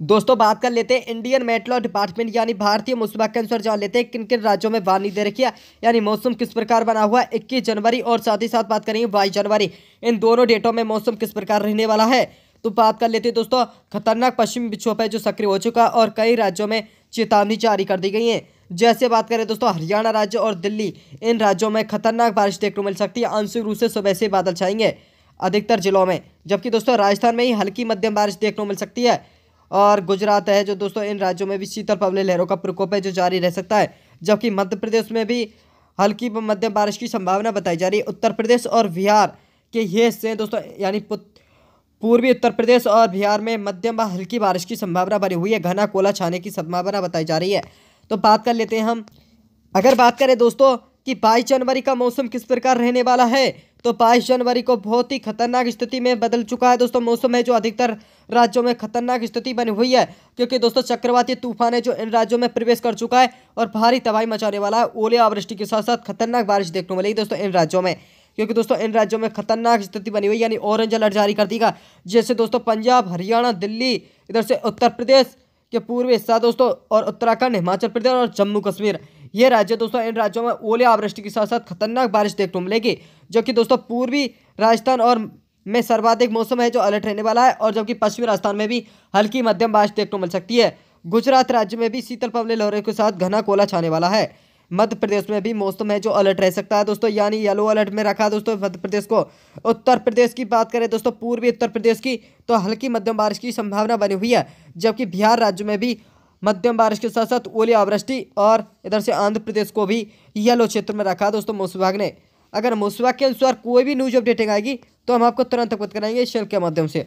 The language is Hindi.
दोस्तों, बात कर लेते हैं इंडियन मेट्रो डिपार्टमेंट यानी भारतीय मौसम के अनुसार जान लेते हैं किन किन राज्यों में वानी दे रखी है यानी मौसम किस प्रकार बना हुआ है, इक्कीस जनवरी और साथ ही साथ बात करेंगे बाईस जनवरी। इन दोनों डेटों में मौसम किस प्रकार रहने वाला है? तो बात कर लेते हैं दोस्तों, खतरनाक पश्चिमी विक्षोभ है जो सक्रिय हो चुका है और कई राज्यों में चेतावनी जारी कर दी गई है। जैसे बात करें दोस्तों, हरियाणा राज्य और दिल्ली, इन राज्यों में खतरनाक बारिश देखने को मिल सकती है, आंशिक रूप से सुबह से बादल छाएँगे अधिकतर जिलों में। जबकि दोस्तों, राजस्थान में ही हल्की मध्यम बारिश देखने को मिल सकती है। और गुजरात है जो दोस्तों, इन राज्यों में भी शीतल पवले लहरों का प्रकोप है जो जारी रह सकता है, जबकि मध्य प्रदेश में भी हल्की मध्यम बारिश की संभावना बताई जा रही है। उत्तर प्रदेश और बिहार के ये हिस्से दोस्तों, यानी पूर्वी उत्तर प्रदेश और बिहार में मध्यम व हल्की बारिश की संभावना बनी हुई है, घना कोला छाने की संभावना बताई जा रही है। तो बात कर लेते हैं हम, अगर बात करें दोस्तों कि बाईस जनवरी का मौसम किस प्रकार रहने वाला है? तो बाईस जनवरी को बहुत ही खतरनाक स्थिति में बदल चुका है दोस्तों, मौसम है जो अधिकतर राज्यों में खतरनाक स्थिति बनी हुई है, क्योंकि दोस्तों चक्रवाती तूफ़ान है जो इन राज्यों में प्रवेश कर चुका है और भारी तबाही मचाने वाला है ओले आवृष्टि के साथ साथ खतरनाक बारिश देखने को मिलेगी दोस्तों इन राज्यों में, क्योंकि दोस्तों इन राज्यों में खतरनाक स्थिति बनी हुई यानी ऑरेंज अलर्ट जारी कर देगा जैसे दोस्तों पंजाब, हरियाणा, दिल्ली, इधर से उत्तर प्रदेश के पूर्वी हिस्सा दोस्तों, और उत्तराखंड, हिमाचल प्रदेश और जम्मू कश्मीर। ये राज्य दोस्तों, इन राज्यों में ओले आवृष्टि के साथ साथ खतरनाक बारिश देखने को मिलेगी, जो कि दोस्तों पूर्वी राजस्थान और में सर्वाधिक मौसम है जो अलर्ट रहने वाला है, और जबकि पश्चिमी राजस्थान में भी हल्की मध्यम बारिश देखने को मिल सकती है। गुजरात राज्य में भी शीतल पवले लहरों के साथ घना कोला छाने वाला है। मध्य प्रदेश में भी मौसम है जो अलर्ट रह सकता है। दोस्तों, यानी येलो अलर्ट में रखा दोस्तों, मध्य प्रदेश को। उत्तर प्रदेश की बात करें दोस्तों, पूर्वी उत्तर प्रदेश की तो हल्की मध्यम बारिश की संभावना बनी हुई है, जबकि बिहार राज्य में भी मध्यम बारिश के साथ साथ ओली आवृष्टि और इधर से आंध्र प्रदेश को भी येलो क्षेत्र में रखा दोस्तों, मौसम विभाग ने। अगर मौसम विभाग के अनुसार कोई भी न्यूज़ अपडेटिंग आएगी तो हम आपको तुरंत अवगत कराएँगे इस के माध्यम से।